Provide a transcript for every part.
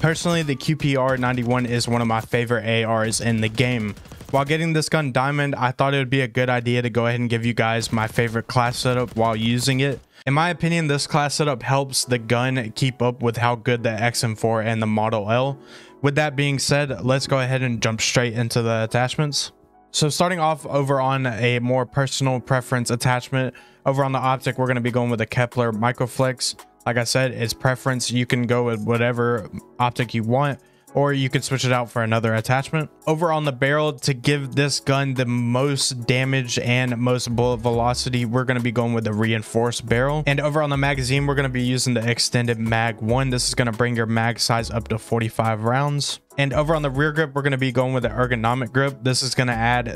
Personally, the QPR 91 is one of my favorite ARs in the game. While getting this gun diamond, I thought it would be a good idea to go ahead and give you guys my favorite class setup while using it. In my opinion, this class setup helps the gun keep up with how good the XM4 and the Model L. With that being said, let's go ahead and jump straight into the attachments. So starting off over on a more personal preference attachment, over on the optic, we're going to be going with a Kepler Microflex. Like I said, it's preference. You can go with whatever optic you want or you could switch it out for another attachment. Over on the barrel, to give this gun the most damage and most bullet velocity, we're going to be going with the reinforced barrel. And over on the magazine, we're going to be using the extended mag 1. This is going to bring your mag size up to 45 rounds. And over on the rear grip, we're going to be going with the ergonomic grip. This is going to add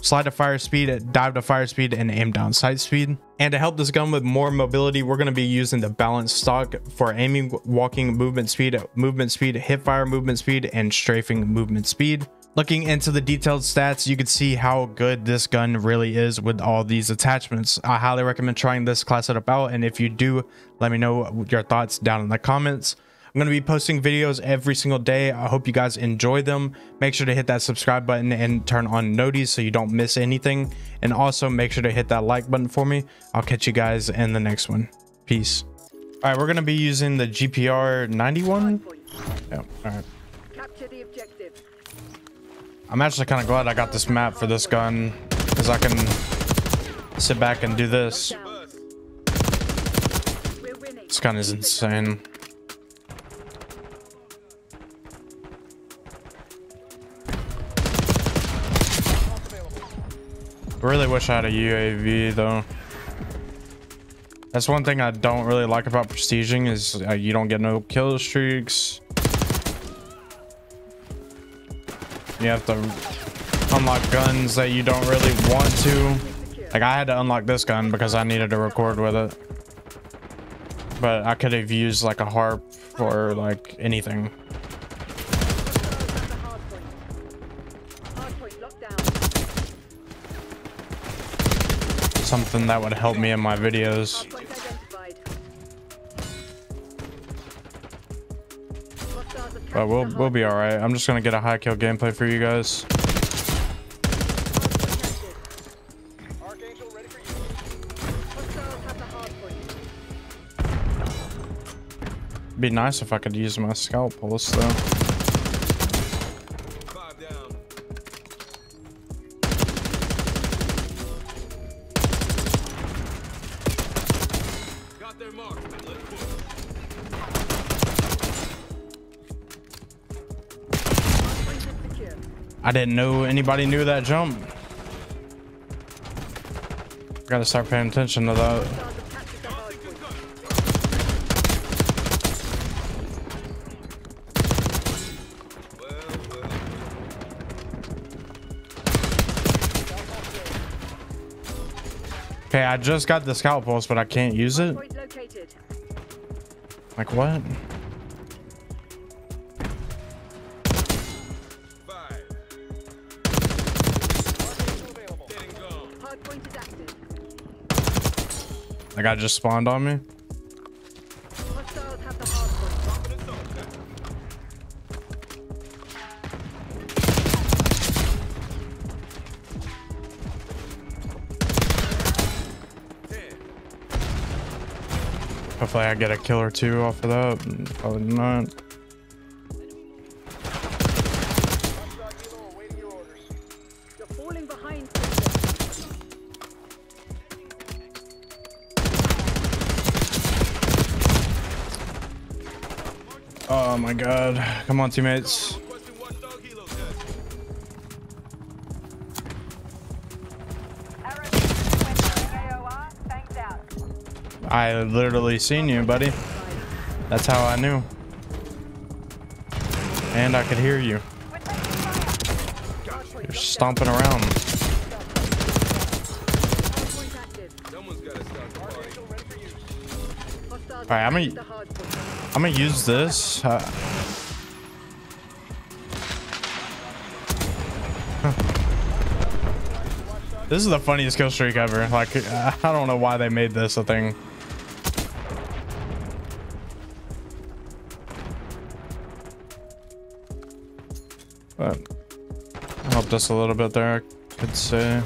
slide to fire speed, dive to fire speed, and aim down sight speed. And to help this gun with more mobility, we're going to be using the balanced stock for aiming, walking movement speed, movement speed, hip fire movement speed, and strafing movement speed. Looking into the detailed stats, you can see how good this gun really is with all these attachments. I highly recommend trying this class setup out, and if you do, let me know your thoughts down in the comments. I'm going to be posting videos every single day. I hope you guys enjoy them. Make sure to hit that subscribe button and turn on noties so you don't miss anything. And also make sure to hit that like button for me. I'll catch you guys in the next one. Peace. All right, we're going to be using the GPR 91. Yeah, all right. Capture the objective. I'm actually kind of glad I got this map for this gun because I can sit back and do this. This gun is insane. Really wish I had a UAV though. That's one thing I don't really like about prestiging is uh, you don't get no kill streaks. You have to unlock guns that you don't really want to. Like I had to unlock this gun because I needed to record with it. But I could have used like a harp or like anything. Something that would help me in my videos. But we'll we'll be all right. I'm just gonna get a high kill gameplay for you guys. Be nice if I could use my scout pulse though. I didn't know anybody knew that jump. Gotta start paying attention to that. Okay, I just got the scout pulse, but I can't use it. Like what? That guy just spawned on me. Hopefully I get a kill or two off of that. Probably not. Oh my god. Come on, teammates. I literally seen you, buddy. That's how I knew. And I could hear you. You're stomping around. Alright, I'm gonna I'm gonna use this. Uh, this is the funniest kill streak ever. Like, I don't know why they made this a thing. But helped us a little bit there, I could say.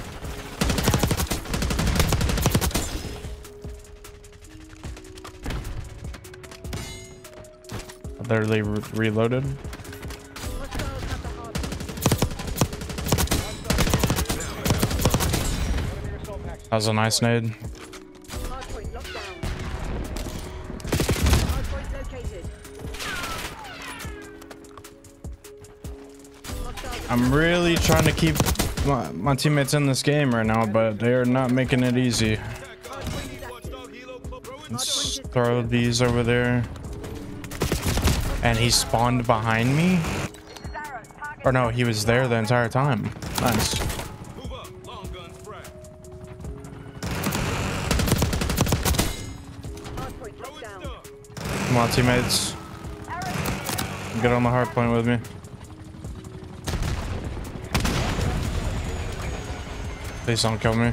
Literally re reloaded. That was a nice nade. I'm really trying to keep my, my, teammates in this game right now, but they are not making it easy. Let's throw these over there. And he spawned behind me? Or no, he was there the entire time. Nice. Come on, teammates. Get on the hard point with me. Please don't kill me.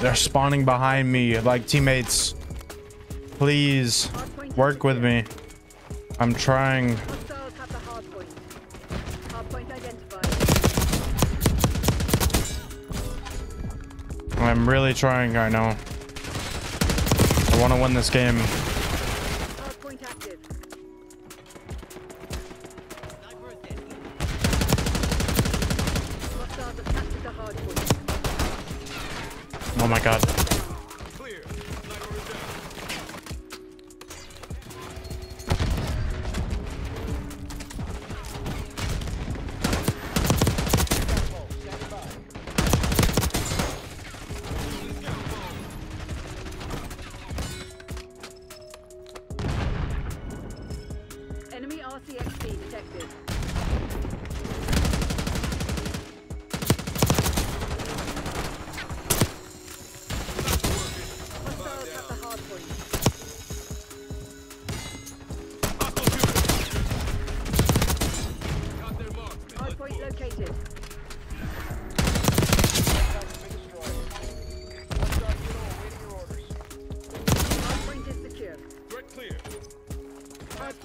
They're spawning behind me, like teammates. Please work with me. I'm trying. I'm really trying right now. I want to win this game. My god.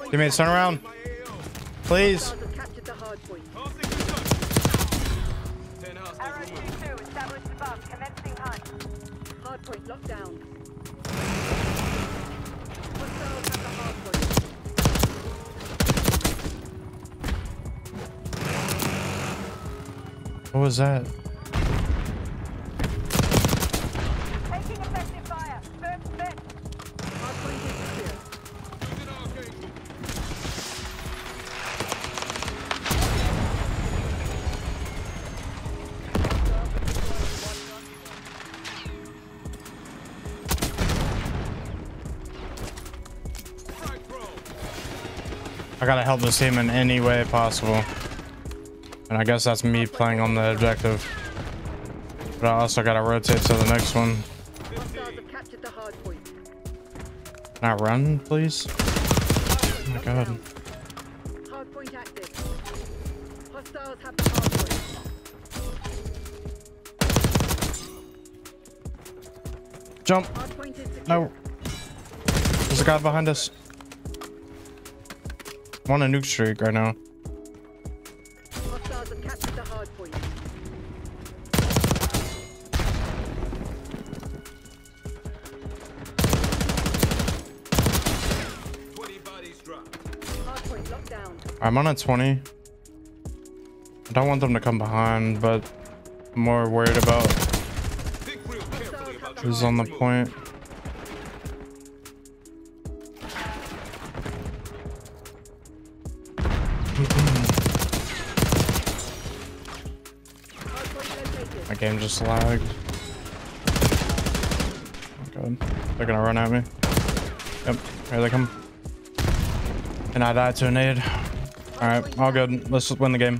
Teammates, turn around. Please. What was that? I gotta help this team in any way possible. And I guess that's me playing on the objective. But I also gotta rotate to the next one. Can I run, please? Oh my god. Jump. No. There's a guy behind us. I'm on a nuke streak right now. Hostiles have captured the hard point. I'm on a 20. I don't want them to come behind, but I'm more worried about who's on the point. Game just lagged. Oh god. They're gonna run at me. Yep, here they come. And I died to a nade. Alright, all good. Let's win the game.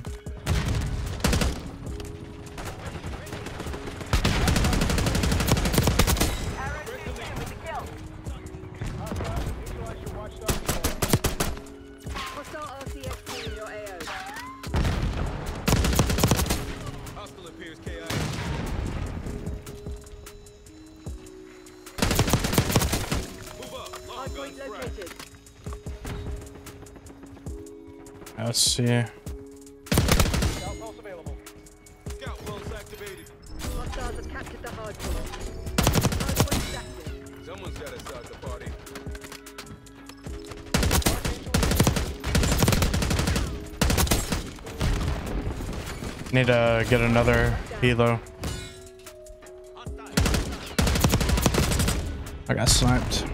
The party. Need to get another helo. I got sniped.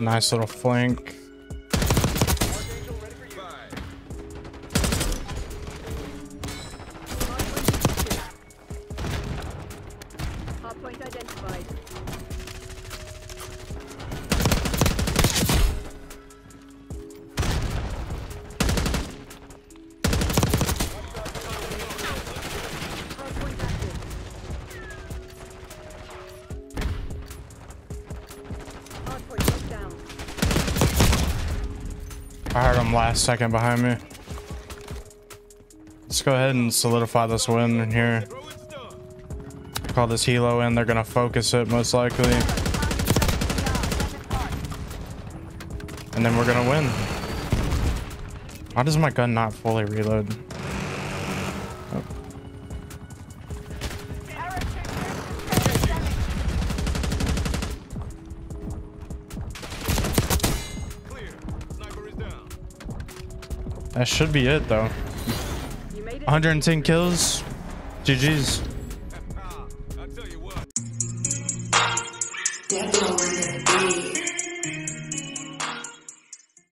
Nice little flank. I heard him last second behind me. Let's go ahead and solidify this win in here. Call this helo in. They're gonna focus it most likely, and then we're gonna win. Why does my gun not fully reload? That should be it though. You made it. 110 kills. GG's.